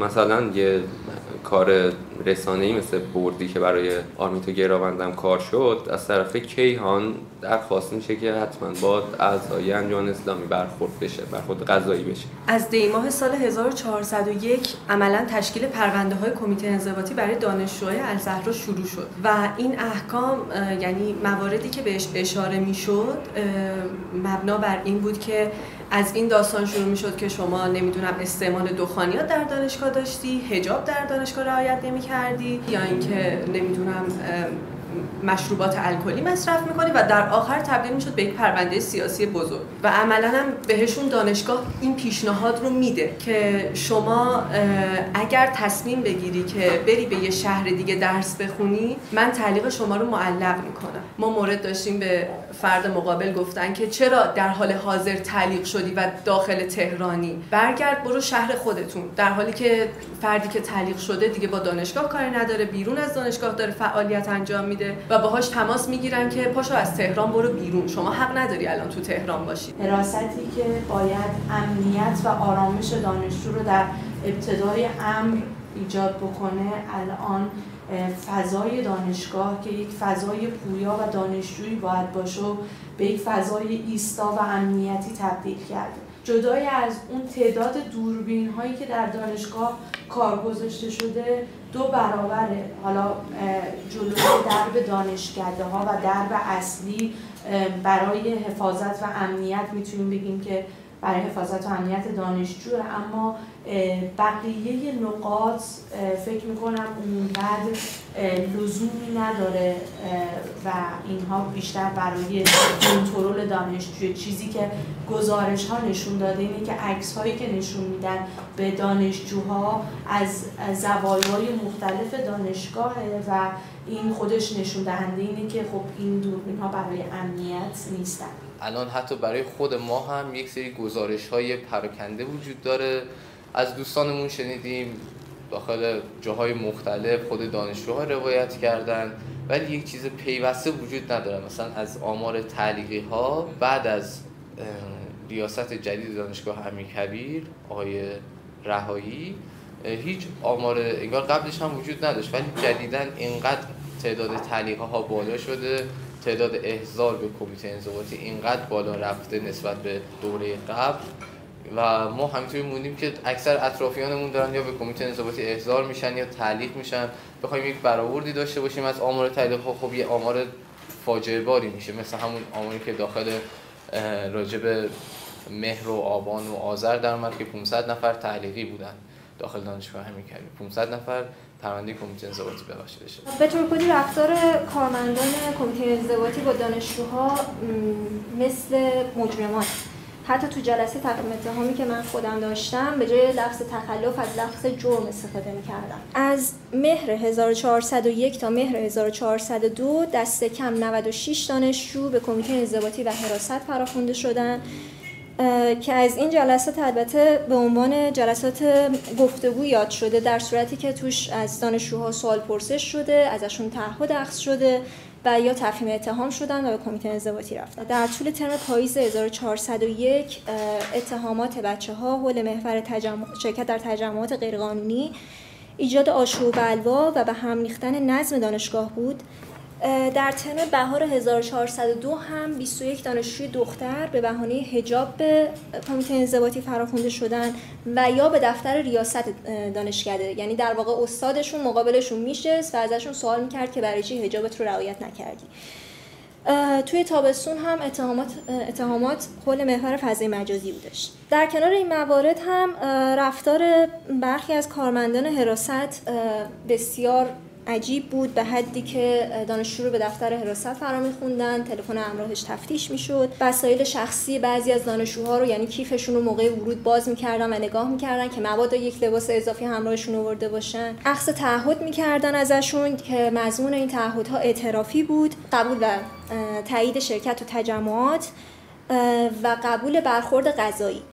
مثلا یه کار رسانه‌ای مثل بردی که برای آرمیتو گراوندم کار شد از طرف کیهان درخواست میشه که حتما با اعضای انجمن اسلامی برخورد بشه برخورد قضایی بشه. از دیماه سال 1401 عملا تشکیل پرونده های کمیته انضباطی برای دانشجوهای الزهرا شروع شد و این احکام یعنی مواردی که بهش اشاره می‌شد مبنا بر این بود که از این داستان شروع می‌شد که شما نمی‌دونم استعمال دخانیات در دانشگاه داشتی هجاب در دانشگاه رعایت نمی کردی یا اینکه نمی‌دونم مشروبات الکلی مصرف می‌کنی و در آخر تبدیل می‌شد به یک پرونده سیاسی بزرگ. و عملا هم بهشون دانشگاه این پیشنهاد رو میده که شما اگر تصمیم بگیری که بری به یه شهر دیگه درس بخونی من تعلیق شما رو معلق می‌کنم. ما مورد داشتیم به فرد مقابل گفتن که چرا در حال حاضر تعلیق شدی و داخل تهرانی؟ برگرد برو شهر خودتون. در حالی که فردی که تعلیق شده دیگه با دانشگاه کاری نداره بیرون از دانشگاه داره فعالیت انجام میده. و باهاش تماس می‌گیرن که پاشو از تهران برو بیرون. شما حق نداری الان تو تهران باشی. حراستی که باید امنیت و آرامش دانشجو رو در ابتدای امر ایجاد بکنه الان فضای دانشگاه که یک فضای پویا و دانشجویی باید باشه به یک فضای ایستا و امنیتی تبدیل کرده. جدای از اون تعداد دوربین هایی که در دانشگاه کار گذاشته شده دو برابره حالا جلوی درب دانشکده ها و درب اصلی برای حفاظت و امنیت می‌تونیم بگیم که برای حفاظت و امنیت دانشجو. اما بقیه نقاط فکر می‌کنم اونقدر لزومی نداره و اینها بیشتر برای کنترل دانشجو. چیزی که گزارش ها نشون داده اینه که عکس هایی که نشون میدن به دانشجوها از زوایای مختلف دانشگاهه و این خودش نشون دهنده اینه که خب این دوربین ها برای امنیت نیستن. الان حتی برای خود ما هم یک سری گزارش های پراکنده وجود داره. از دوستانمون شنیدیم داخل جاهای مختلف خود دانشجوها روایت کردن ولی یک چیز پیوسته وجود نداره. مثلا از آمار تعلیقی ها بعد از ریاست جدید دانشگاه امیر کبیر آقای رهایی هیچ آمار انگار قبلش هم وجود نداشت ولی جدیدا اینقدر تعداد تعلیق ها بالا شده تعداد احضار به کمیته انضباطی اینقدر بالا رفته نسبت به دوره قبل. و ما همینطوری موندیم که اکثر اطرافیانمون دارن یا به کمیته انضباطی احضار میشن یا تعلیق میشن. بخوایم یک برآوردی داشته باشیم از آمار تعلیق ها. خب یه آمار فاجعه باری میشه مثل همون آماری که داخل راجب مهر و آبان و آذر در که 500 نفر تعلیقی بودن. داخل دانشگاه همین کردیم 500 نفر پرونده کمیته انضباطی ببخشید بشه به طور کلی رفتار کارمندان کمیته انضباطی با دانشجوها مثل مجرمان. حتی تو جلسه تقدیم اتهامی که من خودم داشتم به جای لفظ تخلف از لفظ جرم استفاده می‌کردم. از مهر 1401 تا مهر 1402 دست کم 96 دانشجو به کمیته انضباطی و حراست فراخونده شدن. که از این جلسات البته به عنوان جلسات گفتگو یاد شده در صورتی که توش از دانشجوها سوال پرسش شده ازشون تعهد اخذ شده و یا تفهیم اتهام شدن و به کمیته انضباطی رفتن. در طول ترم پاییز 1401 اتهامات بچه ها حول محور تجمع، شرکت در تجمعات غیرقانونی ایجاد آشوب و و به هم ریختن نظم دانشگاه بود. در ترم بهار 1402 هم 21 دانشجوی دختر به بهانه حجاب به کمیته انضباطی فراخونده شدن و یا به دفتر ریاست دانشکده یعنی در واقع استادشون مقابلشون میشست و ازشون سوال می‌کرد که برای چی حجابت رو رعایت نکردی. توی تابستون هم اتهامات اتهامات حول محور فضای مجازی بودش. در کنار این موارد هم رفتار برخی از کارمندان حراست بسیار عجیب بود به حدی که دانشجو رو به دفتر حراست فرا میخوندن تلفن همراهش تفتیش می‌شد. وسایل شخصی بعضی از دانشجوها رو یعنی کیفشون رو موقع ورود باز می‌کردن و نگاه می‌کردن که مبادا یک لباس اضافی همراهشون آورده باشن. اخذ تعهد می‌کردن ازشون که مضمون این تعهدها اعترافی بود قبول و تایید شرکت و تجمعات و قبول برخورد غذایی